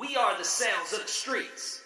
We are the sounds of the streets.